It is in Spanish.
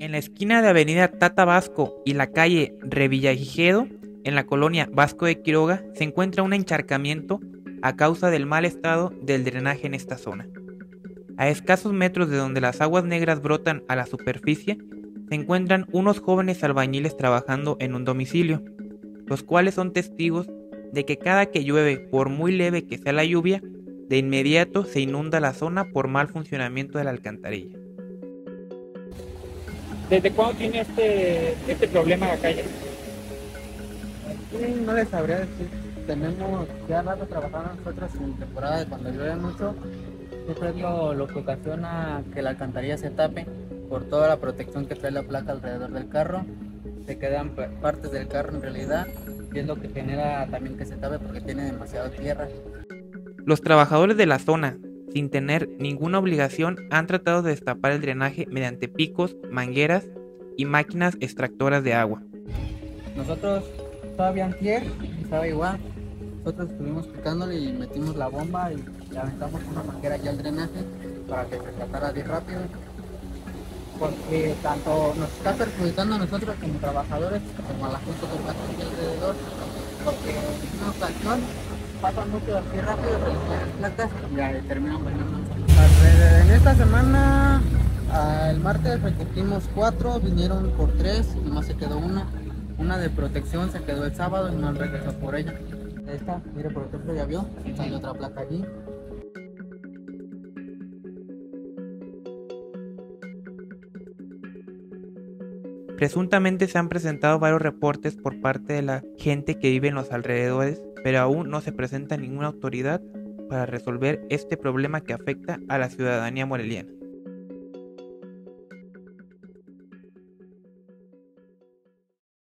En la esquina de Avenida Tata Vasco y la calle Revillagigedo, en la colonia Vasco de Quiroga, se encuentra un encharcamiento a causa del mal estado del drenaje en esta zona. A escasos metros de donde las aguas negras brotan a la superficie, se encuentran unos jóvenes albañiles trabajando en un domicilio, los cuales son testigos de que cada que llueve, por muy leve que sea la lluvia, de inmediato se inunda la zona por mal funcionamiento de la alcantarilla. ¿Desde cuándo tiene este, este problema la calle? Sí, no les sabría decir. Tenemos ya rato trabajando nosotros en temporada de cuando llueve mucho. Siempre es lo, lo que ocasiona que la alcantarilla se tape por toda la protección que trae la placa alrededor del carro. Se quedan pa- partes del carro en realidad y es lo que genera también que se tape porque tiene demasiada tierra. Los trabajadores de la zona, sin tener ninguna obligación, han tratado de destapar el drenaje mediante picos, mangueras y máquinas extractoras de agua. Nosotros todavía antier estaba igual. Nosotros estuvimos picándole y metimos la bomba y le aventamos una manguera ya al drenaje para que se tratara de rápido. Porque tanto nos está perjudicando a nosotros como trabajadores como a la gente que pasa aquí alrededor. Porque una ocasión pasan mucho así rápido, placas ya terminan bañando. En esta semana, el martes recogimos cuatro, vinieron por tres y más se quedó una. Una de protección se quedó el sábado y no regresó por ella. Esta, mire por ejemplo, ya vio, salió otra placa allí. Presuntamente se han presentado varios reportes por parte de la gente que vive en los alrededores, pero aún no se presenta ninguna autoridad para resolver este problema que afecta a la ciudadanía moreliana.